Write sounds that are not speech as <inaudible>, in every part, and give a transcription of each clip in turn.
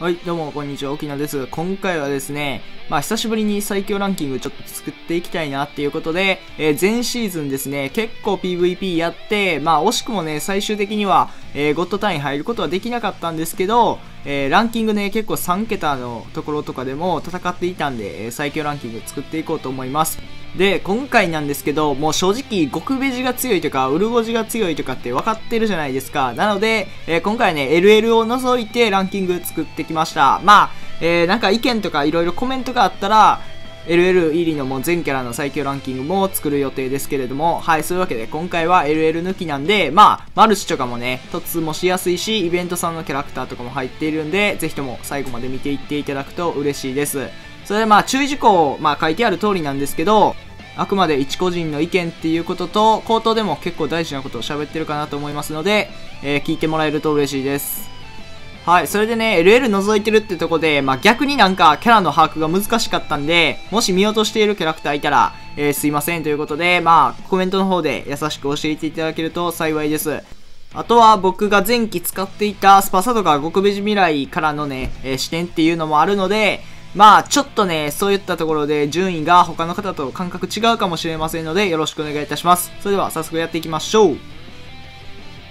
はい、どうも、こんにちは、沖縄です。今回はですね、まあ、久しぶりに最強ランキングちょっと作っていきたいなっていうことで、えー、前シーズンですね、結構 PVP やって、まあ、惜しくもね、最終的には、えー、ゴッド単位入ることはできなかったんですけど、えー、ランキングね、結構3桁のところとかでも戦っていたんで、え最強ランキング作っていこうと思います。で、今回なんですけど、もう正直、極ベジが強いとか、ウルゴジが強いとかって分かってるじゃないですか。なので、えー、今回ね、LL を除いてランキング作ってきました。まあ、えー、なんか意見とか色々コメントがあったら、LL 入りのもう全キャラの最強ランキングも作る予定ですけれども、はい、そういうわけで今回は LL 抜きなんで、まあ、マルチとかもね、突もしやすいし、イベントさんのキャラクターとかも入っているんで、ぜひとも最後まで見ていっていただくと嬉しいです。それでまあ注意事項、まあ書いてある通りなんですけど、あくまで一個人の意見っていうことと、口頭でも結構大事なことを喋ってるかなと思いますので、えー、聞いてもらえると嬉しいです。はい、それでね、LL 覗いてるってとこで、まあ、逆になんかキャラの把握が難しかったんで、もし見落としているキャラクターいたら、えー、すいませんということで、まあ、コメントの方で優しく教えていただけると幸いです。あとは僕が前期使っていたスパサとか極ベジ未来からのね、えー、視点っていうのもあるので、まあ、ちょっとね、そういったところで順位が他の方と感覚違うかもしれませんので、よろしくお願いいたします。それでは早速やっていきましょう。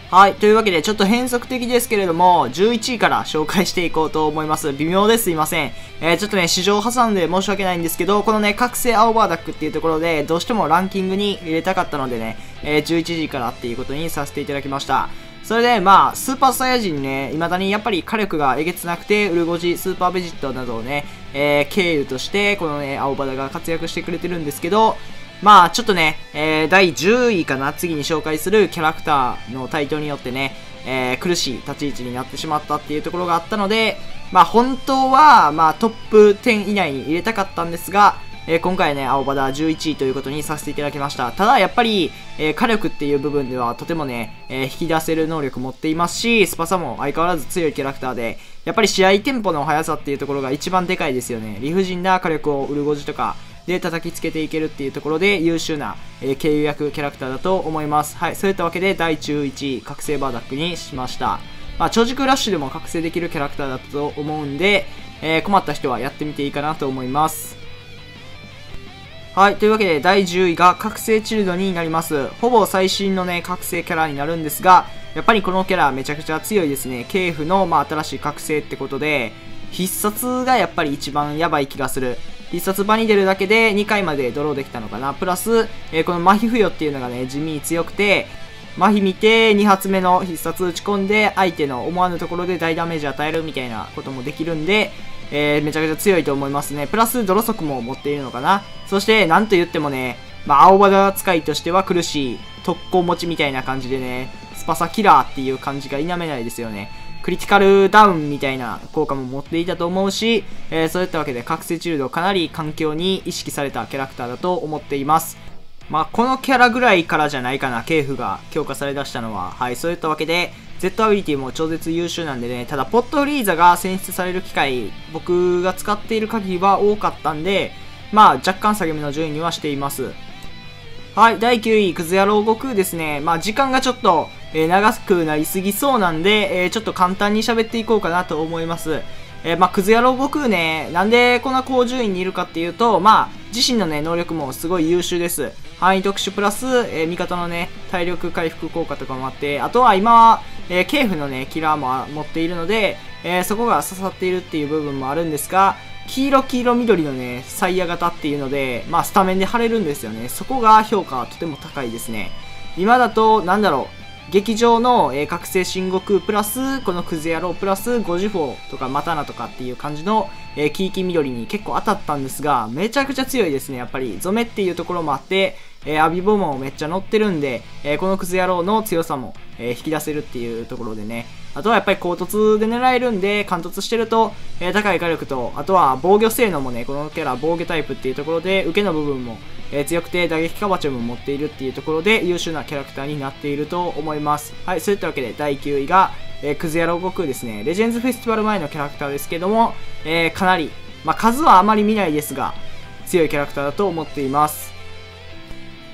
はい。というわけで、ちょっと変則的ですけれども、11位から紹介していこうと思います。微妙ですいません。えー、ちょっとね、市場挟んで申し訳ないんですけど、このね、覚醒青バーダックっていうところで、どうしてもランキングに入れたかったのでね、えー、11時からっていうことにさせていただきました。それで、まあ、スーパーサイヤ人ね、未だにやっぱり火力がえげつなくて、ウルゴジ、スーパーベジットなどをね、えー、経由として、このね、青バダが活躍してくれてるんですけど、まあ、ちょっとね、えー、第10位かな、次に紹介するキャラクターの台頭によってね、えー、苦しい立ち位置になってしまったっていうところがあったので、まあ、本当は、まあ、トップ10以内に入れたかったんですが、えー、今回ね、青バダ11位ということにさせていただきました。ただ、やっぱり、えー、火力っていう部分ではとてもね、えー、引き出せる能力持っていますし、スパサも相変わらず強いキャラクターで、やっぱり試合テンポの速さっていうところが一番でかいですよね。理不尽な火力をウルゴジとか、で叩きつけていけるっていうところで優秀な、えー、経由役キャラクターだと思います。はい、そういったわけで第11位、覚醒バーダックにしました。まあ、超軸ラッシュでも覚醒できるキャラクターだったと思うんで、えー、困った人はやってみていいかなと思います。はい、というわけで第10位が覚醒チルドになります。ほぼ最新のね、覚醒キャラになるんですが、やっぱりこのキャラめちゃくちゃ強いですね。系譜の、まあ、新しい覚醒ってことで、必殺がやっぱり一番やばい気がする。必殺場に出るだけで2回までドローできたのかな。プラス、えー、この麻痺付与っていうのがね、地味に強くて、麻痺見て2発目の必殺打ち込んで相手の思わぬところで大ダメージ与えるみたいなこともできるんで、えー、めちゃくちゃ強いと思いますね。プラス、泥速も持っているのかな。そして、なんと言ってもね、まあ、青肌使いとしては苦しい特攻持ちみたいな感じでね、スパサキラーっていう感じが否めないですよね。クリティカルダウンみたいな効果も持っていたと思うし、えー、そういったわけで覚醒チルドかなり環境に意識されたキャラクターだと思っています。まあ、このキャラぐらいからじゃないかな、系譜が強化されだしたのは。はい、そういったわけで、Z アビリティも超絶優秀なんでね、ただポットフリーザが選出される機会、僕が使っている限りは多かったんで、まあ若干下げ目の順位にはしています。はい、第9位、クズ野郎悟空ですね。まあ時間がちょっと、えー、長くなりすぎそうなんで、えー、ちょっと簡単に喋っていこうかなと思います。えー、まあ、クズ野郎悟空ね、なんでこんな高順位にいるかっていうと、まあ、自身のね、能力もすごい優秀です。範囲特殊プラス、えー、味方のね、体力回復効果とかもあって、あとは今は、えー、ケーフのね、キラーも持っているので、えー、そこが刺さっているっていう部分もあるんですが、黄色、黄色、緑のね、サイヤ型っていうので、まあ、スタメンで貼れるんですよね。そこが評価はとても高いですね。今だと、なんだろう、劇場の、えー、覚醒新悟空プラス、このクズ野郎プラス、ゴジフォーとかマタナとかっていう感じの、えー、キーキ緑に結構当たったんですが、めちゃくちゃ強いですね、やっぱり。ゾメっていうところもあって、え、アビボもめっちゃ乗ってるんで、えー、このクズ野郎の強さも、え、引き出せるっていうところでね。あとはやっぱり高突で狙えるんで、貫突してると、えー、高い火力と、あとは防御性能もね、このキャラ防御タイプっていうところで、受けの部分も、えー、強くて打撃カバチョも持っているっていうところで優秀なキャラクターになっていると思います。はい、そういったわけで第9位が、えー、クズ野郎悟空ですね。レジェンズフェスティバル前のキャラクターですけども、え、かなり、まあ、数はあまり見ないですが、強いキャラクターだと思っています。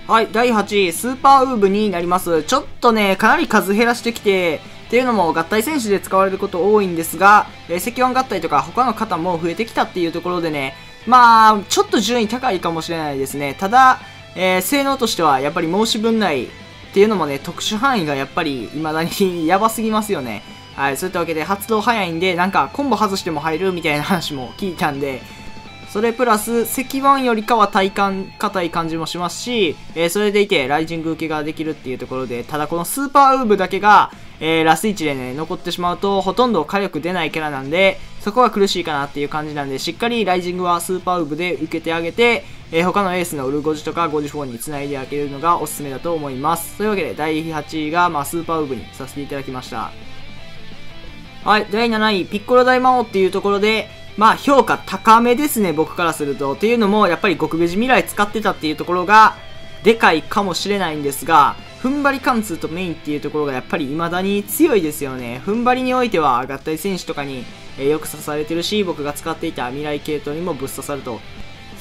はい、第8位、スーパーウーブになります。ちょっとね、かなり数減らしてきて、っていうのも合体選手で使われること多いんですが、えー、石腕合体とか他の方も増えてきたっていうところでね、まあ、ちょっと順位高いかもしれないですね。ただ、えー、性能としてはやっぱり申し分ないっていうのもね、特殊範囲がやっぱり未だに <laughs> やばすぎますよね。はい、そういったわけで発動早いんで、なんかコンボ外しても入るみたいな話も聞いたんで、それプラス、石板よりかは体感硬い感じもしますし、えー、それでいて、ライジング受けができるっていうところで、ただこのスーパーウーブだけが、えー、ラス1でね、残ってしまうと、ほとんど火力出ないキャラなんで、そこは苦しいかなっていう感じなんで、しっかりライジングはスーパーウーブで受けてあげて、えー、他のエースのウルゴジとかゴジ4に繋いであげるのがおすすめだと思います。というわけで、第8位が、まあ、スーパーウーブにさせていただきました。はい、第7位、ピッコロ大魔王っていうところで、まあ評価高めですね、僕からすると。っていうのも、やっぱり極ベジ未来使ってたっていうところが、でかいかもしれないんですが、踏ん張り貫通とメインっていうところがやっぱり未だに強いですよね。踏ん張りにおいては合体選手とかに、えよく刺されてるし、僕が使っていた未来系統にもぶっ刺さると。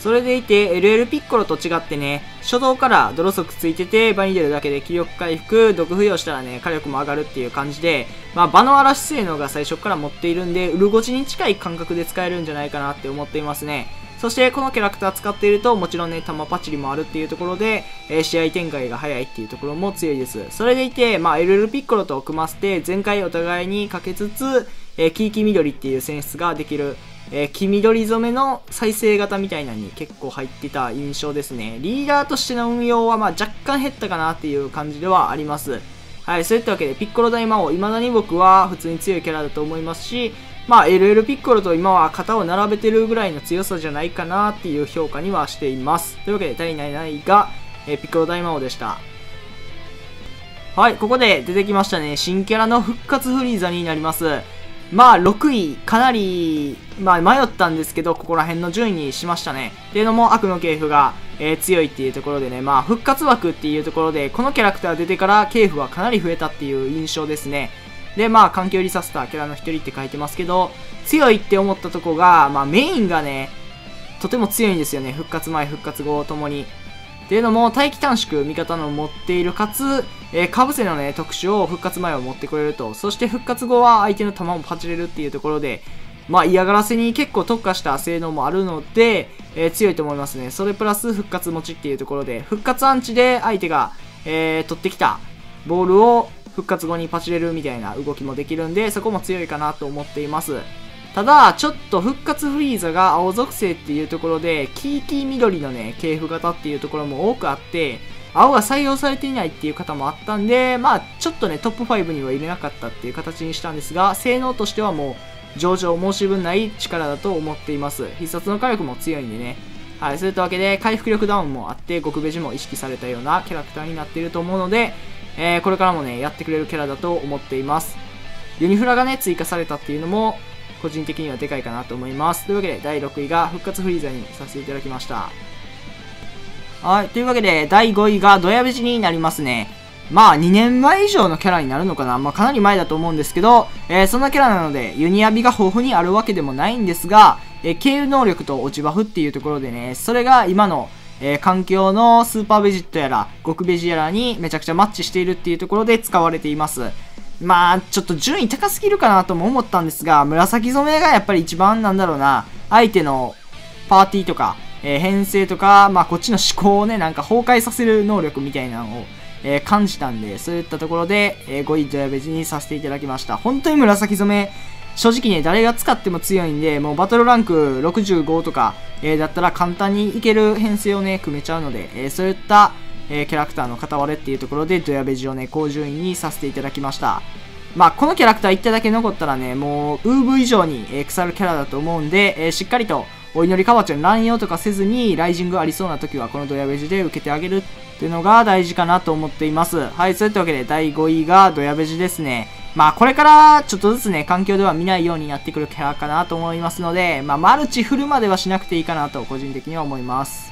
それでいて、LL ピッコロと違ってね、初動から泥速ついてて、場に出るだけで気力回復、毒付与したらね、火力も上がるっていう感じで、まあ、場の嵐性能が最初から持っているんで、ウルゴチに近い感覚で使えるんじゃないかなって思っていますね。そして、このキャラクター使っていると、もちろんね、弾パチリもあるっていうところで、え、試合展開が早いっていうところも強いです。それでいて、まあ、LL ピッコロと組ませて、前回お互いにかけつつ、えー、キーキ緑っていう選出ができるえー、黄緑染めの再生型みたいなのに結構入ってた印象ですね。リーダーとしての運用はまあ若干減ったかなっていう感じではあります。はい、そういったわけでピッコロ大魔王、未だに僕は普通に強いキャラだと思いますし、まあ LL ピッコロと今は型を並べてるぐらいの強さじゃないかなっていう評価にはしています。というわけで第7位が、えー、ピッコロ大魔王でした。はい、ここで出てきましたね。新キャラの復活フリーザになります。まあ、6位、かなり、まあ、迷ったんですけど、ここら辺の順位にしましたね。っていうのも、悪の系譜が、えー、強いっていうところでね、まあ、復活枠っていうところで、このキャラクター出てから系譜はかなり増えたっていう印象ですね。で、まあ、環境リサスターキャラの一人って書いてますけど、強いって思ったとこが、まあ、メインがね、とても強いんですよね。復活前、復活後ともに。っていうのも、待機短縮、味方の持っている、かつ、えー、かぶせのね、特殊を復活前は持ってくれると。そして復活後は相手の弾もパチれるっていうところで、まあ嫌がらせに結構特化した性能もあるので、えー、強いと思いますね。それプラス復活持ちっていうところで、復活アンチで相手が、えー、取ってきたボールを復活後にパチれるみたいな動きもできるんで、そこも強いかなと思っています。ただ、ちょっと復活フリーザが青属性っていうところで、キーキー緑のね、系譜型っていうところも多くあって、青が採用されていないっていう方もあったんで、まあ、ちょっとね、トップ5には入れなかったっていう形にしたんですが、性能としてはもう、上々申し分ない力だと思っています。必殺の火力も強いんでね。はい、そういったわけで、回復力ダウンもあって、極ベジも意識されたようなキャラクターになっていると思うので、えー、これからもね、やってくれるキャラだと思っています。ユニフラがね、追加されたっていうのも、個人的にはでかいかなと思います。というわけで、第6位が復活フリーザにさせていただきました。はい。というわけで、第5位がドヤベジになりますね。まあ、2年前以上のキャラになるのかなまあ、かなり前だと思うんですけど、えー、そんなキャラなので、ユニアビが豊富にあるわけでもないんですが、えー、経由能力と落ちバフっていうところでね、それが今の、えー、環境のスーパーベジットやら、極ベジやらにめちゃくちゃマッチしているっていうところで使われています。まあ、ちょっと順位高すぎるかなとも思ったんですが、紫染めがやっぱり一番なんだろうな、相手のパーティーとか、えー、編成とか、まあこっちの思考をね、なんか崩壊させる能力みたいなのを、えー、感じたんで、そういったところで、えー、5位ドヤベジにさせていただきました。本当に紫染め、正直ね、誰が使っても強いんで、もうバトルランク65とか、えー、だったら簡単にいける編成をね、組めちゃうので、えー、そういった、えー、キャラクターの片割れっていうところで、ドヤベジをね、高順位にさせていただきました。まあ、このキャラクター1体だけ残ったらね、もう、ウーブ以上に、えー、腐るキャラだと思うんで、え、しっかりと、お祈りかわちゃん乱用とかせずに、ライジングありそうな時は、このドヤベジで受けてあげるっていうのが大事かなと思っています。はい、そういったわけで、第5位がドヤベジですね。まあ、これからちょっとずつね、環境では見ないようになってくるキャラかなと思いますので、まあ、マルチフルまではしなくていいかなと、個人的には思います。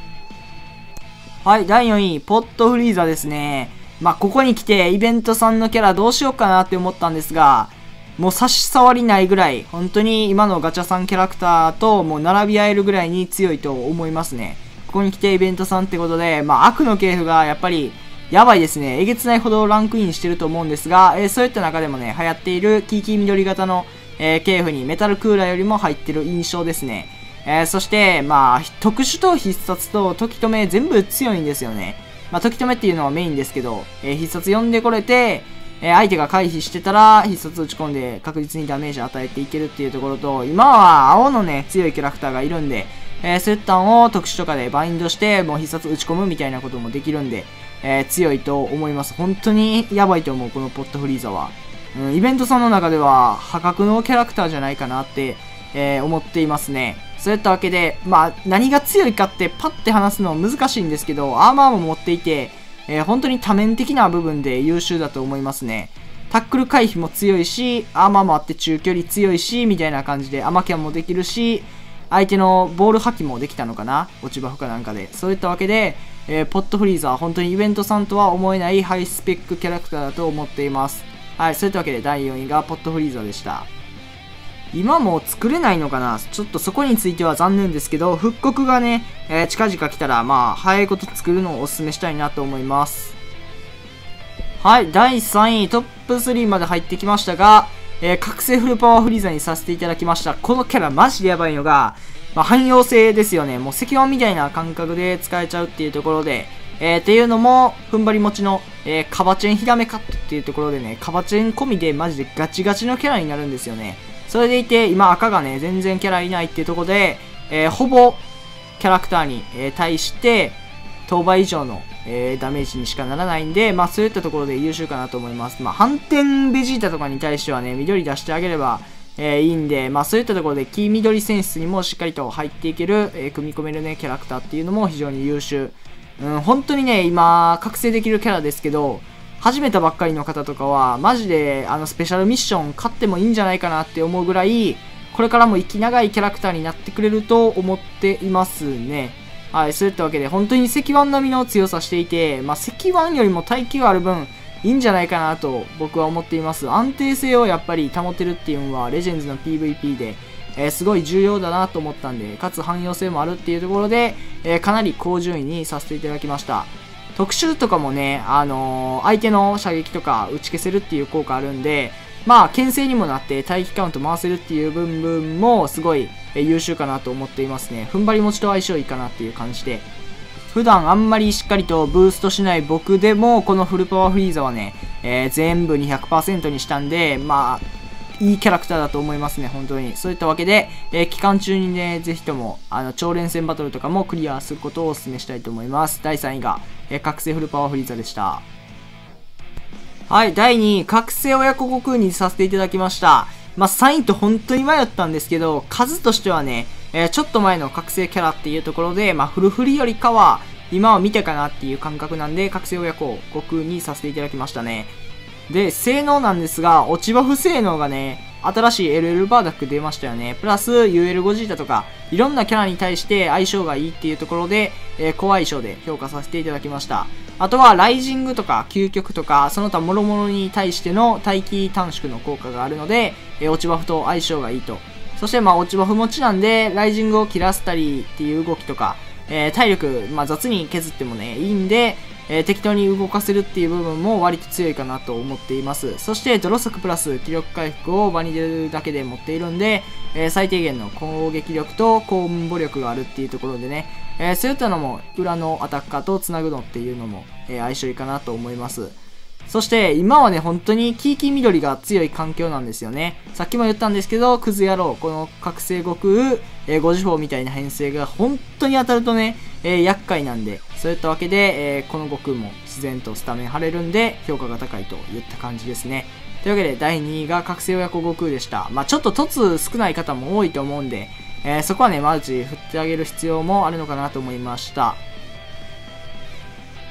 はい、第4位、ポットフリーザですね。まあ、ここに来て、イベントさんのキャラどうしようかなって思ったんですが、もう差し障りないぐらい、本当に今のガチャさんキャラクターともう並び合えるぐらいに強いと思いますね。ここに来てイベントさんってことで、まあ悪の系譜がやっぱりやばいですね。えげつないほどランクインしてると思うんですが、えー、そういった中でもね、流行っているキーキー緑型の、えー、系譜にメタルクーラーよりも入ってる印象ですね。えー、そして、まあ、特殊と必殺と時止め全部強いんですよね。まあ、時止めっていうのはメインですけど、えー、必殺読んでこれて、えー、相手が回避してたら必殺打ち込んで確実にダメージ与えていけるっていうところと、今は青のね、強いキャラクターがいるんで、えー、そういったのを特殊とかでバインドして、もう必殺打ち込むみたいなこともできるんで、えー、強いと思います。本当にやばいと思う、このポットフリーザは。うん、イベントさんの中では破格のキャラクターじゃないかなって、えー、思っていますね。そういったわけで、まあ、何が強いかってパッて話すのは難しいんですけど、アーマーも持っていて、えー、本当に多面的な部分で優秀だと思いますね。タックル回避も強いし、アーマーもあって中距離強いし、みたいな感じで、アマキャンもできるし、相手のボール破棄もできたのかな落ち葉かなんかで。そういったわけで、えー、ポットフリーザー、本当にイベントさんとは思えないハイスペックキャラクターだと思っています。はい、そういったわけで第4位がポットフリーザーでした。今も作れないのかな？ちょっとそこについては残念ですけど、復刻がね、えー、近々来たら、まあ、早いこと作るのをお勧めしたいなと思います。はい、第3位、トップ3まで入ってきましたが、えー、覚醒フルパワーフリーザにさせていただきました。このキャラマジでやばいのが、まあ、汎用性ですよね。もう石腕みたいな感覚で使えちゃうっていうところで、えー、っていうのも、踏ん張り持ちの、えー、カバチェンヒラメカットっていうところでね、カバチェン込みでマジでガチガチのキャラになるんですよね。それでいて、今赤がね、全然キャラいないっていうところで、えー、ほぼキャラクターに、え対して、当倍以上の、えダメージにしかならないんで、まあそういったところで優秀かなと思います。まあ反転ベジータとかに対してはね、緑出してあげれば、えー、いいんで、まあそういったところで黄緑選出にもしっかりと入っていける、えー、組み込めるね、キャラクターっていうのも非常に優秀。うん、本当にね、今、覚醒できるキャラですけど、始めたばっかりの方とかは、マジで、あの、スペシャルミッション買ってもいいんじゃないかなって思うぐらい、これからも生き長いキャラクターになってくれると思っていますね。はい、そういったわけで、本当に石腕並みの強さしていて、まあ、石腕よりも耐久ある分、いいんじゃないかなと僕は思っています。安定性をやっぱり保てるっていうのは、レジェンズの PVP で、えー、すごい重要だなと思ったんで、かつ汎用性もあるっていうところで、えー、かなり高順位にさせていただきました。特殊とかもね、あのー、相手の射撃とか打ち消せるっていう効果あるんで、まあ、牽制にもなって待機カウント回せるっていう部分もすごい、優秀かなと思っていますね。踏ん張り持ちと相性いいかなっていう感じで。普段あんまりしっかりとブーストしない僕でも、このフルパワーフリーザはね、えー、全部200%にしたんで、まあ、いいキャラクターだと思いますね、本当に。そういったわけで、えー、期間中にね、ぜひとも、あの、超連戦バトルとかもクリアすることをお勧めしたいと思います。第3位が、えー、覚醒フルパワーフリーザでした。はい、第2位、覚醒親子悟空にさせていただきました。まあ、3位と本当に迷ったんですけど、数としてはね、えー、ちょっと前の覚醒キャラっていうところで、まあ、フルフリよりかは、今は見てかなっていう感覚なんで、覚醒親子悟空にさせていただきましたね。で、性能なんですが、落ちバフ性能がね、新しい LL バーダック出ましたよね。プラス UL ゴジータとか、いろんなキャラに対して相性がいいっていうところで、えー、高相性で評価させていただきました。あとは、ライジングとか、究極とか、その他諸々に対しての待機短縮の効果があるので、えー、落ちバフと相性がいいと。そして、まあ、落ちバフ持ちなんで、ライジングを切らせたりっていう動きとか、えー、体力、まあ、雑に削ってもね、いいんで、えー、適当に動かせるっていう部分も割と強いかなと思っています。そして、泥速プラス気力回復を場に出るだけで持っているんで、えー、最低限の攻撃力とコンボ力があるっていうところでね、えー、そういったのも裏のアタッカーと繋ぐのっていうのも、え相性いいかなと思います。そして今はね、本当にキーキー緑が強い環境なんですよね。さっきも言ったんですけど、クズ野郎、この覚醒悟空、えー、5次法みたいな編成が本当に当たるとね、えー、厄介なんで、そういったわけで、えー、この悟空も自然とスタメン張れるんで、評価が高いといった感じですね。というわけで、第2位が覚醒親子悟空でした。まあちょっと凸少ない方も多いと思うんで、えー、そこはね、マルチ振ってあげる必要もあるのかなと思いました。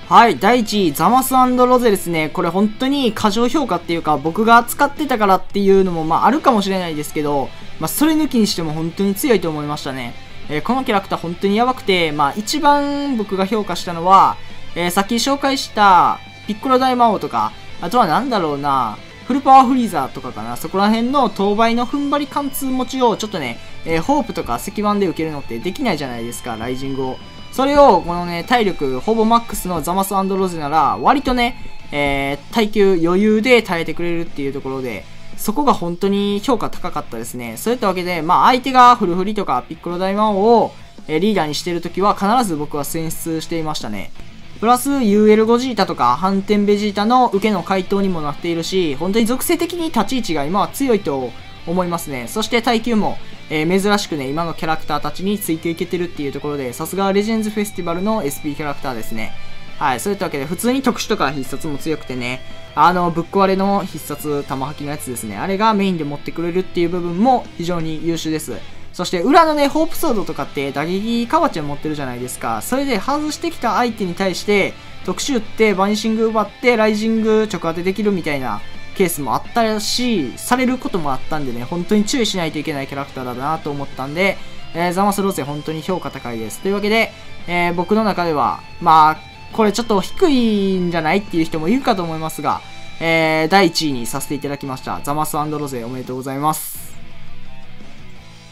はい、第1位、ザマスロゼですね。これ本当に過剰評価っていうか、僕が使ってたからっていうのも、まああるかもしれないですけど、まあそれ抜きにしても本当に強いと思いましたね。えー、このキャラクター本当にやばくて、まあ一番僕が評価したのは、えー、さっき紹介したピッコロ大魔王とか、あとはなんだろうな、フルパワーフリーザーとかかな、そこら辺の当倍の踏ん張り貫通持ちをちょっとね、えー、ホープとか石板で受けるのってできないじゃないですか、ライジングを。それを、このね、体力ほぼマックスのザマスロゼなら、割とね、えー、耐久余裕で耐えてくれるっていうところで、そこが本当に評価高かったですね。そういったわけで、まあ相手がフルフリとかピッコロ大魔王を、リーダーにしてるときは必ず僕は選出していましたね。プラス UL ゴジータとか反転ベジータの受けの回答にもなっているし、本当に属性的に立ち位置が今は強いと思いますね。そして耐久も、えー、珍しくね、今のキャラクターたちについていけてるっていうところで、さすがレジェンズフェスティバルの SP キャラクターですね。はい、そういったわけで、普通に特殊とか必殺も強くてね、あの、ぶっ壊れの必殺玉吐きのやつですね。あれがメインで持ってくれるっていう部分も非常に優秀です。そして裏のね、ホープソードとかって打撃カバチャ持ってるじゃないですか。それで外してきた相手に対して、特殊打ってバニシング奪ってライジング直当てできるみたいなケースもあったし、されることもあったんでね、本当に注意しないといけないキャラクターだなと思ったんで、えー、ザマスローゼ本当に評価高いです。というわけで、えー、僕の中では、まあ、これちょっと低いんじゃないっていう人もいるかと思いますが、えー、第1位にさせていただきました。ザマスロゼおめでとうございます。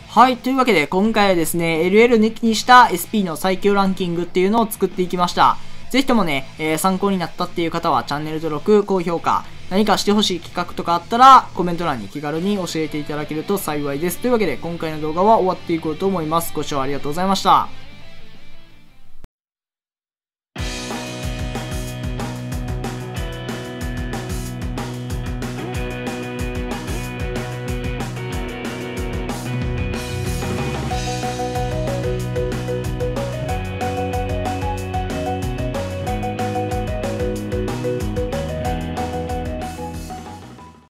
はい、というわけで今回はですね、LL 抜きにした SP の最強ランキングっていうのを作っていきました。ぜひともね、えー、参考になったっていう方はチャンネル登録、高評価、何かしてほしい企画とかあったらコメント欄に気軽に教えていただけると幸いです。というわけで今回の動画は終わっていこうと思います。ご視聴ありがとうございました。